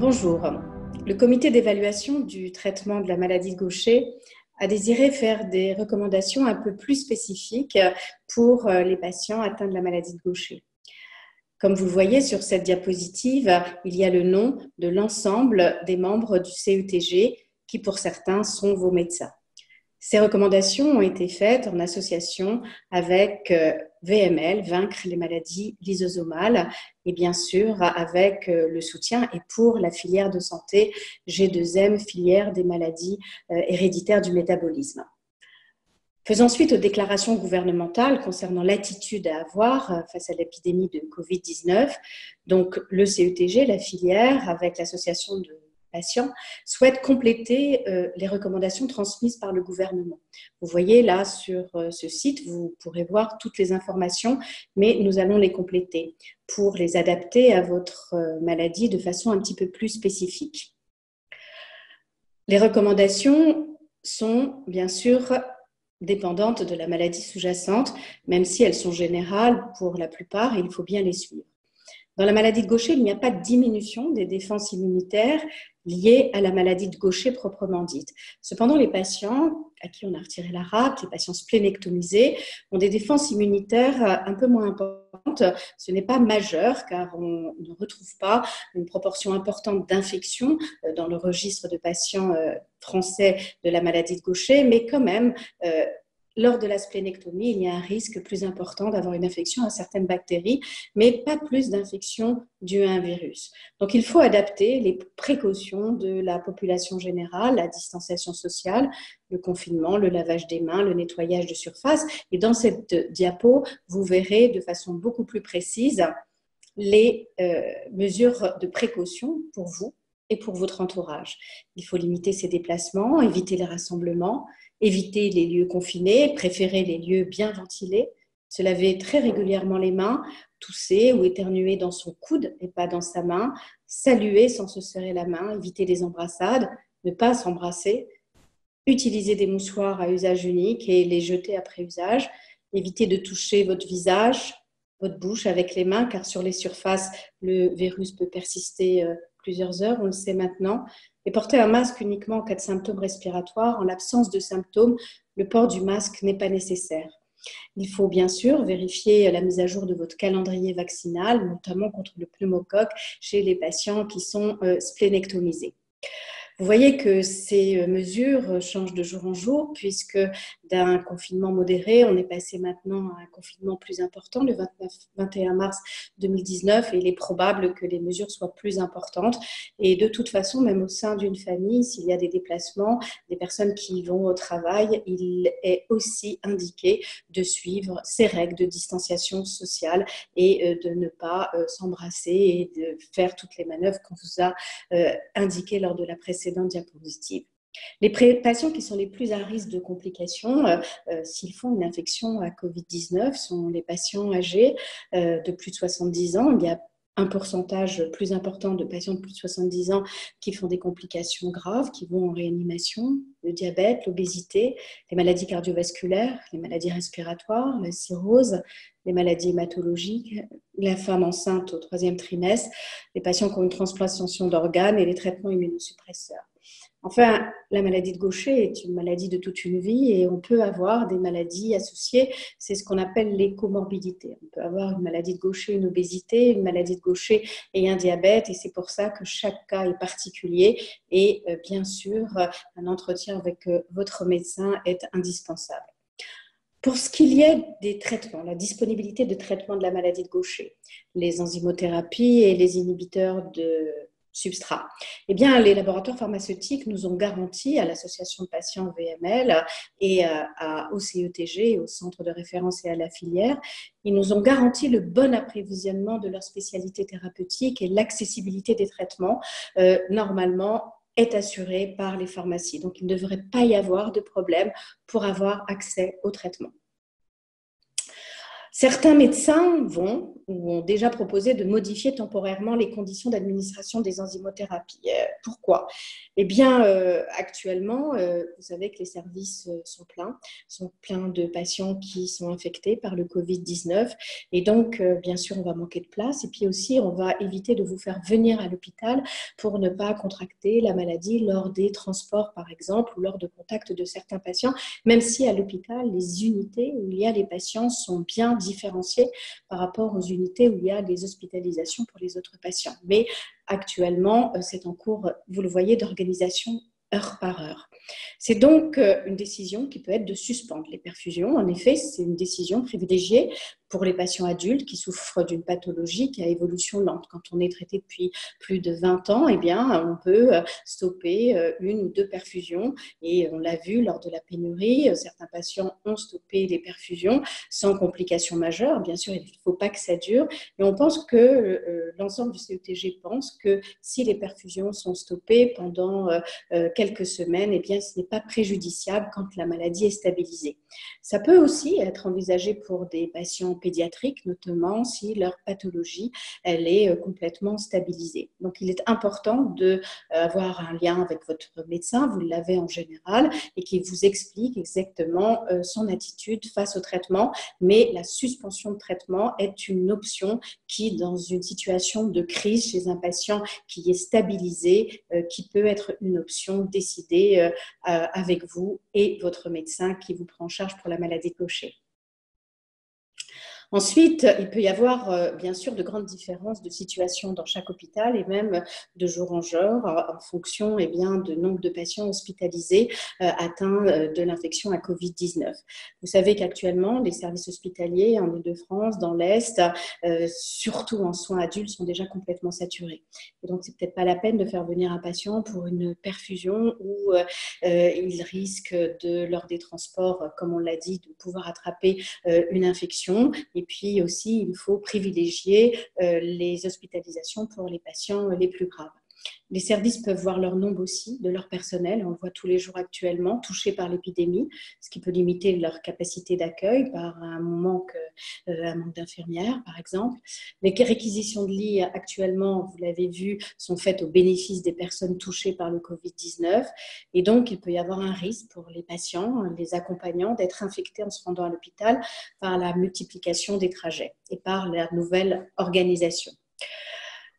Bonjour. Le comité d'évaluation du traitement de la maladie de Gaucher a désiré faire des recommandations un peu plus spécifiques pour euh, les patients atteints de la maladie de Gaucher. Comme vous le voyez sur cette diapositive, il y a le nom de l'ensemble des membres du CETG qui pour certains sont vos médecins. Ces recommandations ont été faites en association avec euh, VML, Vaincre les maladies lysosomales, et bien sûr avec euh, le soutien et pour la filière de santé G2M, filière des maladies euh, héréditaires du métabolisme. Faisant suite aux déclarations gouvernementales concernant l'attitude à avoir face à l'épidémie de Covid-19, donc le CETG, la filière, avec l'association de patients souhaitent compléter euh, les recommandations transmises par le gouvernement. Vous voyez là sur euh, ce site, vous pourrez voir toutes les informations, mais nous allons les compléter pour les adapter à votre euh, maladie de façon un petit peu plus spécifique. Les recommandations sont bien sûr dépendantes de la maladie sous-jacente, même si elles sont générales pour la plupart et il faut bien les suivre. Dans la maladie de Gaucher, il n'y a pas de diminution des défenses immunitaires liées à la maladie de Gaucher proprement dite. Cependant, les patients à qui on a retiré la rate, les patients splénectomisés, ont des défenses immunitaires un peu moins importantes. Ce n'est pas majeur car on ne retrouve pas une proportion importante d'infections euh, dans le registre de patients euh, français de la maladie de Gaucher, mais quand même, euh, lors de la splénectomie, il y a un risque plus important d'avoir une infection à certaines bactéries, mais pas plus d'infection due à un virus. Donc il faut adapter les précautions de la population générale, la distanciation sociale, le confinement, le lavage des mains, le nettoyage de surface. Et dans cette diapo, vous verrez de façon beaucoup plus précise les euh, mesures de précaution pour vous et pour votre entourage. Il faut limiter ses déplacements, éviter les rassemblements, éviter les lieux confinés, préférer les lieux bien ventilés, se laver très régulièrement les mains, tousser ou éternuer dans son coude et pas dans sa main, saluer sans se serrer la main, éviter les embrassades, ne pas s'embrasser, utiliser des mouchoirs à usage unique et les jeter après usage, éviter de toucher votre visage, votre bouche avec les mains, car sur les surfaces, le virus peut persister euh, plusieurs heures, on le sait maintenant, et porter un masque uniquement en cas de symptômes respiratoires. En l'absence de symptômes, le port du masque n'est pas nécessaire. Il faut bien sûr vérifier la mise à jour de votre calendrier vaccinal, notamment contre le pneumocoque chez les patients qui sont euh, splénectomisés. Vous voyez que ces euh, mesures changent de jour en jour, puisque d'un confinement modéré, on est passé maintenant à un confinement plus important le 29, 21 mars 2019, et il est probable que les mesures soient plus importantes. Et de toute façon, même au sein d'une famille, s'il y a des déplacements, des personnes qui vont au travail, il est aussi indiqué de suivre ces règles de distanciation sociale et euh, de ne pas euh, s'embrasser et de faire toutes les manœuvres qu'on vous a indiquées lors de la précédente diapositive. Les patients qui sont les plus à risque de complications, euh, euh, s'ils font une infection à Covid-19, sont les patients âgés euh, de plus de 70 ans. Un pourcentage plus important de patients de plus de 70 ans qui font des complications graves, qui vont en réanimation, le diabète, l'obésité, les maladies cardiovasculaires, les maladies respiratoires, la cirrhose, les maladies hématologiques, la femme enceinte au troisième trimestre, les patients qui ont une transplantation d'organes et les traitements immunosuppresseurs. Enfin, la maladie de Gaucher est une maladie de toute une vie et on peut avoir des maladies associées. C'est ce qu'on appelle les comorbidités. On peut avoir une maladie de Gaucher, une obésité, une maladie de Gaucher et un diabète. Et c'est pour ça que chaque cas est particulier. Et euh, bien sûr, un entretien avec euh, votre médecin est indispensable. Pour ce qu'il est des traitements, la disponibilité de traitements de la maladie de Gaucher, les enzymothérapies et les inhibiteurs de substrat. Eh bien, les laboratoires pharmaceutiques nous ont garanti à l'association de patients VML et euh, au CETG, au centre de référence et à la filière, ils nous ont garanti le bon approvisionnement de leur spécialité thérapeutique et l'accessibilité des traitements. Euh, normalement, est assurée par les pharmacies. Donc, il ne devrait pas y avoir de problème pour avoir accès au traitement. Certains médecins vont ont déjà proposé de modifier temporairement les conditions d'administration des enzymothérapies. Euh, pourquoi? Eh bien, euh, actuellement, euh, vous savez que les services sont pleins, sont pleins de patients qui sont infectés par le Covid-19. Et donc, bien sûr, on va manquer de place. Et puis aussi, on va éviter de vous faire venir à l'hôpital pour ne pas contracter la maladie lors des transports, par exemple, ou lors de contact de certains patients, même si à l'hôpital, les unités où il y a les patients sont bien différenciées par rapport aux unités où il y a des hospitalisations pour les autres patients. Mais actuellement, euh, c'est en cours, vous le voyez, d'organisation heure par heure. C'est donc euh, une décision qui peut être de suspendre les perfusions. En effet, c'est une décision privilégiée pour les patients adultes qui souffrent d'une pathologie qui a évolution lente. Quand on est traité depuis plus de 20 ans, eh bien, on peut euh, stopper euh, une ou deux perfusions. Et on l'a vu lors de la pénurie, certains patients ont stoppé les perfusions sans complications majeures. Bien sûr, il ne faut pas que ça dure. Mais on pense que l'ensemble du CETG pense que si les perfusions sont stoppées pendant quelques semaines, eh bien, ce n'est pas préjudiciable quand la maladie est stabilisée. Ça peut aussi être envisagé pour des patients pédiatriques, notamment si leur pathologie elle est euh, complètement stabilisée. Donc, il est important d'avoir euh, un lien avec votre médecin, vous l'avez en général, et qui vous explique exactement euh, son attitude face au traitement. Mais la suspension de traitement est une option qui, dans une situation de crise chez un patient qui est stabilisé, qui peut être une option décidée avec vous et votre médecin qui vous prend en charge pour la maladie de. Ensuite, il peut y avoir euh, bien sûr de grandes différences de situation dans chaque hôpital et même de jour en jour en fonction eh bien, de nombre de patients hospitalisés euh, atteints euh, de l'infection à Covid-19. Vous savez qu'actuellement, les services hospitaliers en Ile-de-France, dans l'Est, surtout en soins adultes, sont déjà complètement saturés. Et donc, c'est peut-être pas la peine de faire venir un patient pour une perfusion où il risque de, lors des transports, comme on l'a dit, de pouvoir attraper une infection et puis aussi, il faut privilégier euh, les hospitalisations pour les patients les plus graves. Les services peuvent voir leur nombre aussi de leur personnel. On le voit tous les jours actuellement, touchés par l'épidémie, ce qui peut limiter leur capacité d'accueil par un manque, euh, un manque d'infirmières, par exemple. Les réquisitions de lits actuellement, vous l'avez vu, sont faites au bénéfice des personnes touchées par le Covid-19. Et donc, il peut y avoir un risque pour les patients, les accompagnants, d'être infectés en se rendant à l'hôpital par la multiplication des trajets et par la nouvelle organisation.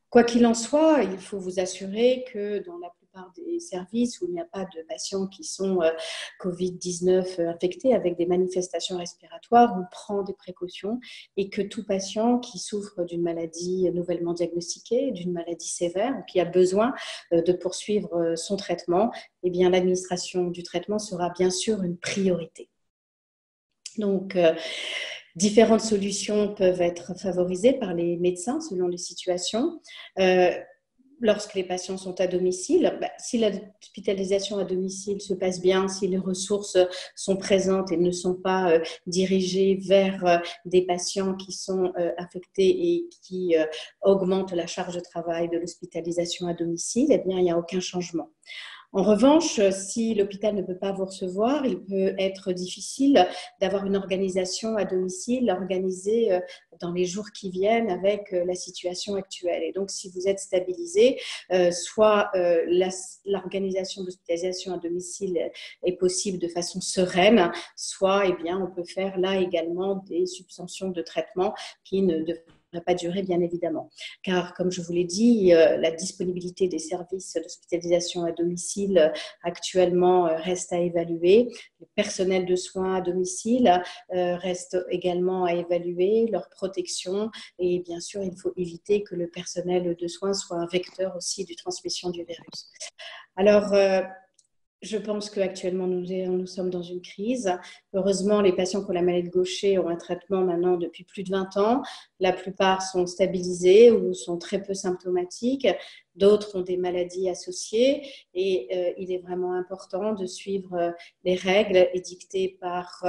Quoi qu'il en soit, il faut vous assurer que dans la plupart des services où il n'y a pas de patients qui sont euh, Covid-19 infectés avec des manifestations respiratoires, on prend des précautions et que tout patient qui souffre d'une maladie nouvellement diagnostiquée, d'une maladie sévère ou qui a besoin euh, de poursuivre euh, son traitement, eh bien l'administration du traitement sera bien sûr une priorité. Donc, Différentes solutions peuvent être favorisées par les médecins selon les situations. Euh, lorsque les patients sont à domicile, bah, si l'hospitalisation à domicile se passe bien, si les ressources sont présentes et ne sont pas euh, dirigées vers euh, des patients qui sont affectés et qui augmentent la charge de travail de l'hospitalisation à domicile, eh bien, il n'y a aucun changement. En revanche, si l'hôpital ne peut pas vous recevoir, il peut être difficile d'avoir une organisation à domicile organisée euh, dans les jours qui viennent avec euh, la situation actuelle. Et donc, si vous êtes stabilisé, euh, soit l'organisation d'hospitalisation à domicile est possible de façon sereine, soit eh bien, on peut faire là également des subventions de traitement qui ne devraient pas durer, bien évidemment. Car, comme je vous l'ai dit, euh, la disponibilité des services d'hospitalisation à domicile euh, actuellement euh, reste à évaluer. Le personnel de soins à domicile reste également à évaluer, leur protection. Et bien sûr, il faut éviter que le personnel de soins soit un vecteur aussi de transmission du virus. Alors, je pense qu'actuellement, nous, nous sommes dans une crise. Heureusement, les patients qui ont la maladie Gaucher ont un traitement maintenant depuis plus de 20 ans. La plupart sont stabilisés ou sont très peu symptomatiques. D'autres ont des maladies associées et il est vraiment important de suivre les règles édictées par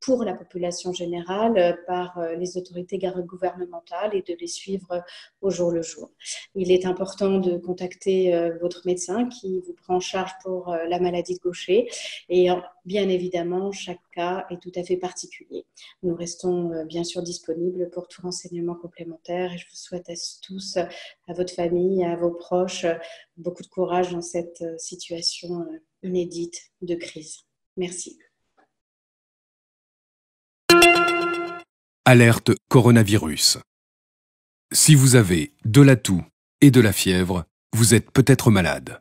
pour la population générale euh, par euh, les autorités gouvernementales et de les suivre au jour le jour. Il est important de contacter euh, votre médecin qui vous prend en charge pour la maladie de Gaucher et bien évidemment, chaque cas est tout à fait particulier. Nous restons bien sûr disponibles pour tout renseignement complémentaire et je vous souhaite à tous, à votre famille, à vos proches, beaucoup de courage dans cette situation inédite de crise. Merci. Alerte coronavirus. Si vous avez de la toux et de la fièvre, vous êtes peut-être malade.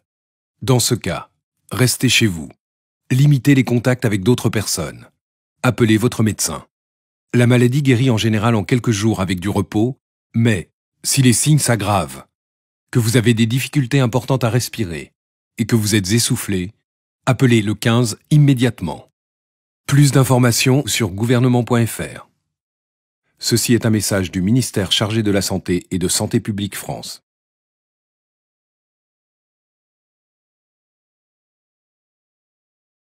Dans ce cas, restez chez vous. Limitez les contacts avec d'autres personnes. Appelez votre médecin. La maladie guérit en général en quelques jours avec du repos, mais si les signes s'aggravent, que vous avez des difficultés importantes à respirer et que vous êtes essoufflé, appelez le 15 immédiatement. Plus d'informations sur gouvernement.fr. Ceci est un message du ministère chargé de la Santé et de Santé publique France.